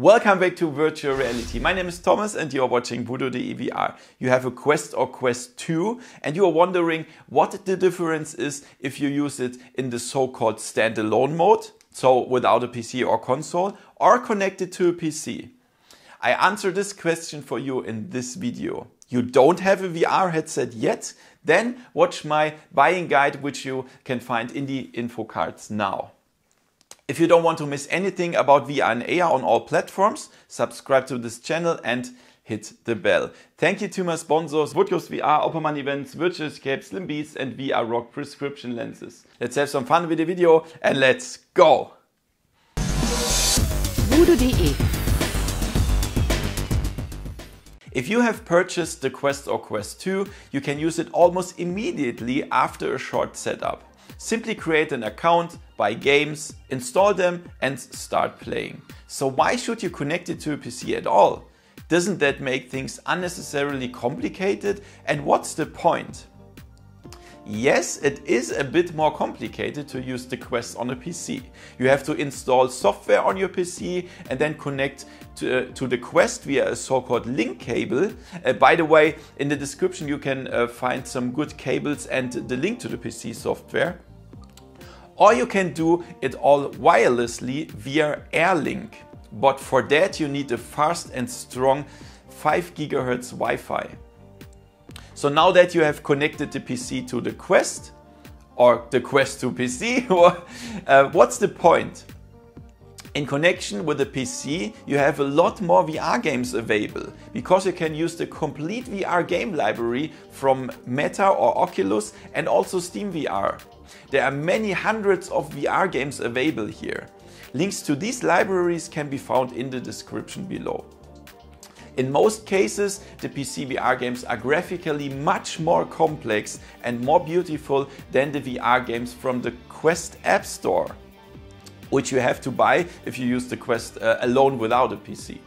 Welcome back to Virtual Reality. My name is Thomas and you're watching Voodoo.de VR. You have a Quest or Quest 2 and you are wondering what the difference is if you use it in the so-called standalone mode, so without a PC or console, or connected to a PC. I answer this question for you in this video. You don't have a VR headset yet? Then watch my buying guide which you can find in the info cards now. If you don't want to miss anything about VR and AR on all platforms, subscribe to this channel and hit the bell. Thank you to my sponsors Woodcuse VR, Opperman Events, Virtual Escape, Slim Beats and VR Rock prescription lenses. Let's have some fun with the video and let's go! Voodoo.de If you have purchased the Quest or Quest 2, you can use it almost immediately after a short setup. Simply create an account, buy games, install them and start playing. So why should you connect it to a PC at all? Doesn't that make things unnecessarily complicated? And what's the point? Yes, it is a bit more complicated to use the Quest on a PC. You have to install software on your PC and then connect to, uh, to the Quest via a so-called link cable. Uh, by the way, in the description you can uh, find some good cables and the link to the PC software or you can do it all wirelessly via Airlink. But for that you need a fast and strong 5 GHz Wi-Fi. So now that you have connected the PC to the Quest, or the Quest to PC, uh, what's the point? In connection with the PC, you have a lot more VR games available because you can use the complete VR game library from Meta or Oculus and also Steam VR. There are many hundreds of VR games available here. Links to these libraries can be found in the description below. In most cases, the PC VR games are graphically much more complex and more beautiful than the VR games from the Quest App Store, which you have to buy if you use the Quest uh, alone without a PC.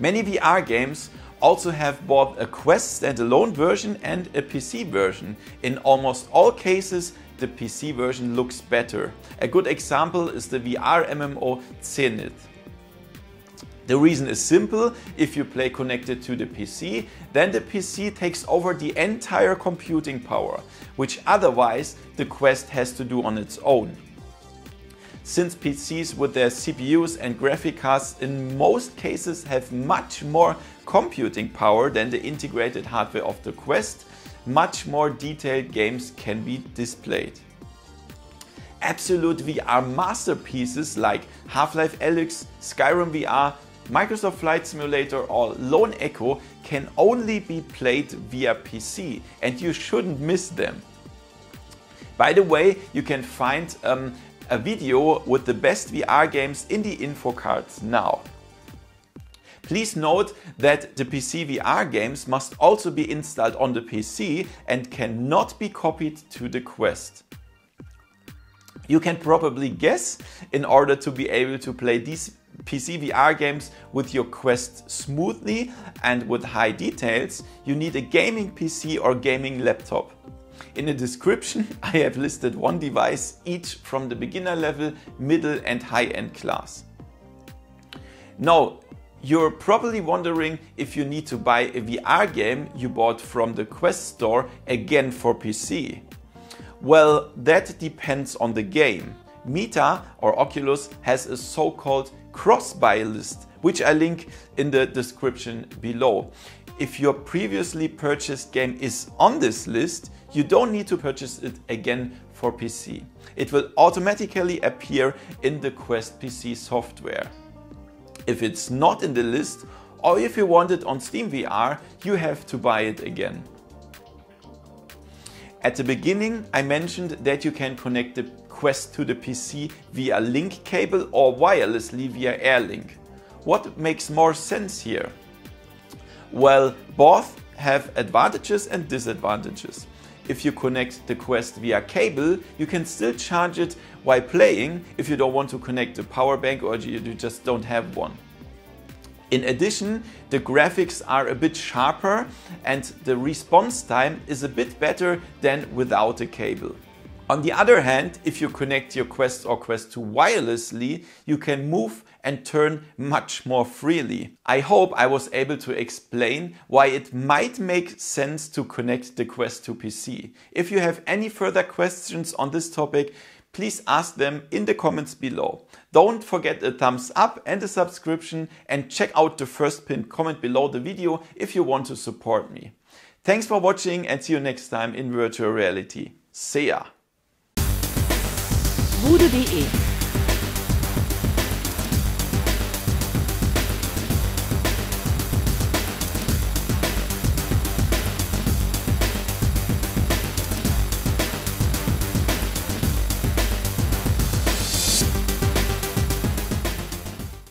Many VR games also have both a Quest standalone version and a PC version. In almost all cases, the PC version looks better. A good example is the VR MMO Zenith. The reason is simple, if you play connected to the PC, then the PC takes over the entire computing power, which otherwise the Quest has to do on its own. Since PCs with their CPUs and graphic cards in most cases have much more computing power than the integrated hardware of the Quest, much more detailed games can be displayed. Absolute VR masterpieces like Half-Life Alyx, Skyrim VR, Microsoft Flight Simulator or Lone Echo can only be played via PC and you shouldn't miss them. By the way, you can find um, a video with the best VR games in the info cards now. Please note that the PC VR games must also be installed on the PC and cannot be copied to the Quest. You can probably guess, in order to be able to play these PC VR games with your Quest smoothly and with high details, you need a gaming PC or gaming laptop. In the description I have listed one device each from the beginner level, middle and high-end class. Now, you're probably wondering if you need to buy a VR game you bought from the Quest store again for PC. Well, that depends on the game. Meta or Oculus has a so-called cross-buy list, which I link in the description below. If your previously purchased game is on this list, you don't need to purchase it again for PC. It will automatically appear in the Quest PC software. If it's not in the list, or if you want it on Steam VR, you have to buy it again. At the beginning, I mentioned that you can connect the Quest to the PC via link cable or wirelessly via Airlink. What makes more sense here? Well, both have advantages and disadvantages. If you connect the Quest via cable, you can still charge it while playing if you don't want to connect a power bank or you just don't have one. In addition, the graphics are a bit sharper and the response time is a bit better than without a cable. On the other hand, if you connect your Quest or Quest 2 wirelessly, you can move and turn much more freely. I hope I was able to explain why it might make sense to connect the Quest to PC. If you have any further questions on this topic, please ask them in the comments below. Don't forget a thumbs up and a subscription and check out the first pinned comment below the video if you want to support me. Thanks for watching and see you next time in virtual reality. See ya! voodoo.de